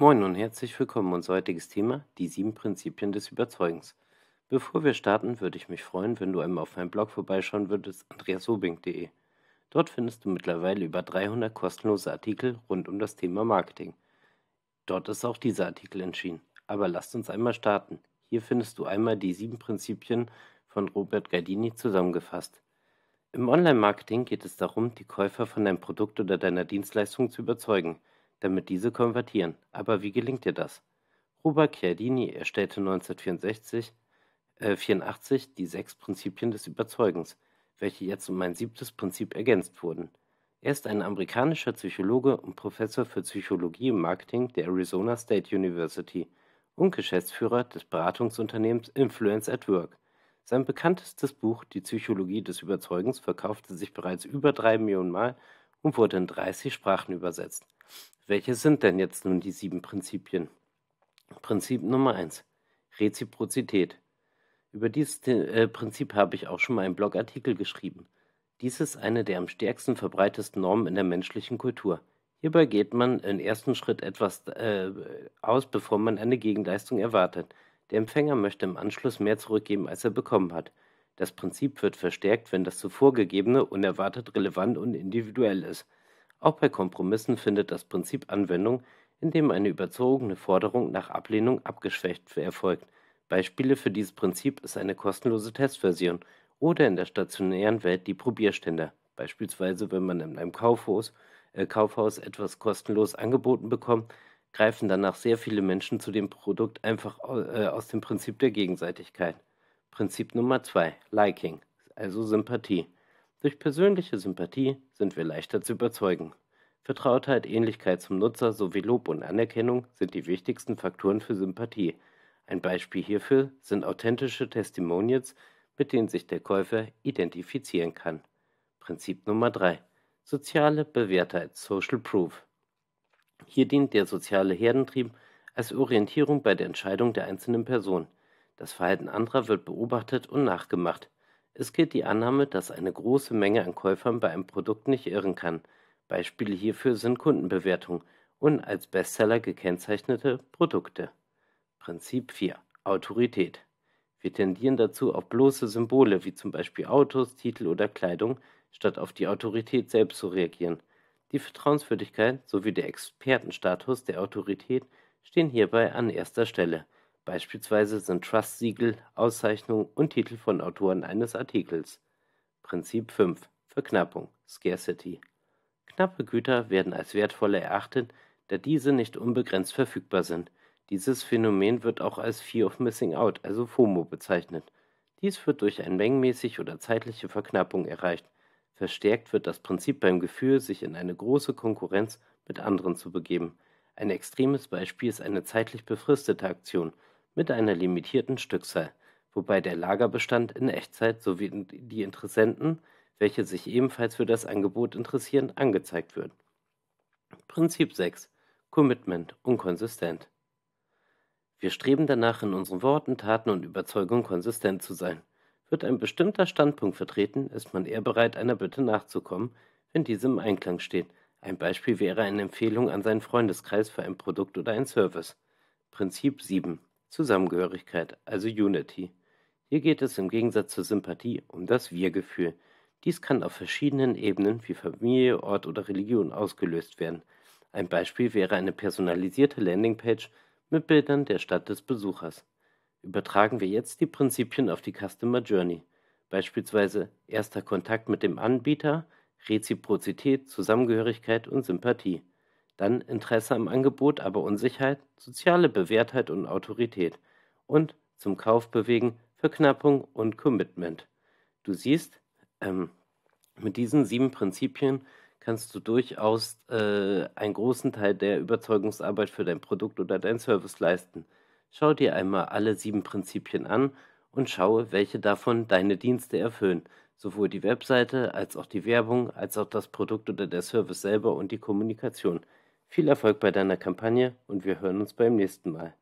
Moin und herzlich willkommen. Unser heutiges Thema: die sieben Prinzipien des Überzeugens. Bevor wir starten, würde ich mich freuen, wenn du einmal auf meinem Blog vorbeischauen würdest, andreasobing.de. Dort findest du mittlerweile über 300 kostenlose Artikel rund um das Thema Marketing. Dort ist auch dieser Artikel entschieden. Aber lasst uns einmal starten. Hier findest du einmal die sieben Prinzipien von Robert Gardini zusammengefasst. Im Online-Marketing geht es darum, die Käufer von deinem Produkt oder deiner Dienstleistung zu überzeugen – damit diese konvertieren. Aber wie gelingt dir das? Robert Chiardini erstellte 1984 äh, 84 die sechs Prinzipien des Überzeugens, welche jetzt um ein siebtes Prinzip ergänzt wurden. Er ist ein amerikanischer Psychologe und Professor für Psychologie und Marketing der Arizona State University und Geschäftsführer des Beratungsunternehmens Influence at Work. Sein bekanntestes Buch Die Psychologie des Überzeugens verkaufte sich bereits über drei Millionen Mal und wurde in 30 Sprachen übersetzt. Welche sind denn jetzt nun die sieben Prinzipien? Prinzip Nummer eins: Reziprozität. Über dieses äh, Prinzip habe ich auch schon mal einen Blogartikel geschrieben. Dies ist eine der am stärksten verbreitesten Normen in der menschlichen Kultur. Hierbei geht man im ersten Schritt etwas äh, aus, bevor man eine Gegenleistung erwartet. Der Empfänger möchte im Anschluss mehr zurückgeben, als er bekommen hat. Das Prinzip wird verstärkt, wenn das zuvor gegebene unerwartet relevant und individuell ist. Auch bei Kompromissen findet das Prinzip Anwendung, indem eine überzogene Forderung nach Ablehnung abgeschwächt erfolgt. Beispiele für dieses Prinzip ist eine kostenlose Testversion oder in der stationären Welt die Probierstände, beispielsweise wenn man in einem Kaufhaus, äh, Kaufhaus etwas kostenlos angeboten bekommt, greifen danach sehr viele Menschen zu dem Produkt einfach äh, aus dem Prinzip der Gegenseitigkeit. Prinzip Nummer 2, Liking, also Sympathie. Durch persönliche Sympathie sind wir leichter zu überzeugen. Vertrautheit, Ähnlichkeit zum Nutzer sowie Lob und Anerkennung sind die wichtigsten Faktoren für Sympathie. Ein Beispiel hierfür sind authentische Testimonials, mit denen sich der Käufer identifizieren kann. Prinzip Nummer 3. Soziale Bewährtheit, Social Proof. Hier dient der soziale Herdentrieb als Orientierung bei der Entscheidung der einzelnen Person. Das Verhalten anderer wird beobachtet und nachgemacht. Es gilt die Annahme, dass eine große Menge an Käufern bei einem Produkt nicht irren kann. Beispiele hierfür sind Kundenbewertungen und als Bestseller gekennzeichnete Produkte. Prinzip 4. Autorität. Wir tendieren dazu, auf bloße Symbole wie zum Beispiel Autos, Titel oder Kleidung, statt auf die Autorität selbst zu reagieren. Die Vertrauenswürdigkeit sowie der Expertenstatus der Autorität stehen hierbei an erster Stelle. Beispielsweise sind Trust-Siegel, Auszeichnungen und Titel von Autoren eines Artikels. Prinzip 5. Verknappung (Scarcity). Knappe Güter werden als wertvoller erachtet, da diese nicht unbegrenzt verfügbar sind. Dieses Phänomen wird auch als Fear of Missing Out, also FOMO, bezeichnet. Dies wird durch eine mengenmäßige oder zeitliche Verknappung erreicht. Verstärkt wird das Prinzip beim Gefühl, sich in eine große Konkurrenz mit anderen zu begeben. Ein extremes Beispiel ist eine zeitlich befristete Aktion – mit einer limitierten Stückzahl, wobei der Lagerbestand in Echtzeit sowie die Interessenten, welche sich ebenfalls für das Angebot interessieren, angezeigt wird. Prinzip 6. Commitment unkonsistent. Wir streben danach, in unseren Worten, Taten und Überzeugungen konsistent zu sein. Wird ein bestimmter Standpunkt vertreten, ist man eher bereit, einer Bitte nachzukommen, wenn diese im Einklang steht. Ein Beispiel wäre eine Empfehlung an seinen Freundeskreis für ein Produkt oder ein Service. Prinzip 7. Zusammengehörigkeit, also Unity. Hier geht es im Gegensatz zur Sympathie um das Wir-Gefühl. Dies kann auf verschiedenen Ebenen wie Familie, Ort oder Religion ausgelöst werden. Ein Beispiel wäre eine personalisierte Landingpage mit Bildern der Stadt des Besuchers. Übertragen wir jetzt die Prinzipien auf die Customer Journey. Beispielsweise erster Kontakt mit dem Anbieter, Reziprozität, Zusammengehörigkeit und Sympathie. Dann Interesse am Angebot, aber Unsicherheit, soziale Bewährtheit und Autorität. Und zum Kauf bewegen, Verknappung und Commitment. Du siehst, ähm, mit diesen sieben Prinzipien kannst du durchaus äh, einen großen Teil der Überzeugungsarbeit für dein Produkt oder dein Service leisten. Schau dir einmal alle sieben Prinzipien an und schaue, welche davon deine Dienste erfüllen. Sowohl die Webseite als auch die Werbung, als auch das Produkt oder der Service selber und die Kommunikation. Viel Erfolg bei deiner Kampagne und wir hören uns beim nächsten Mal.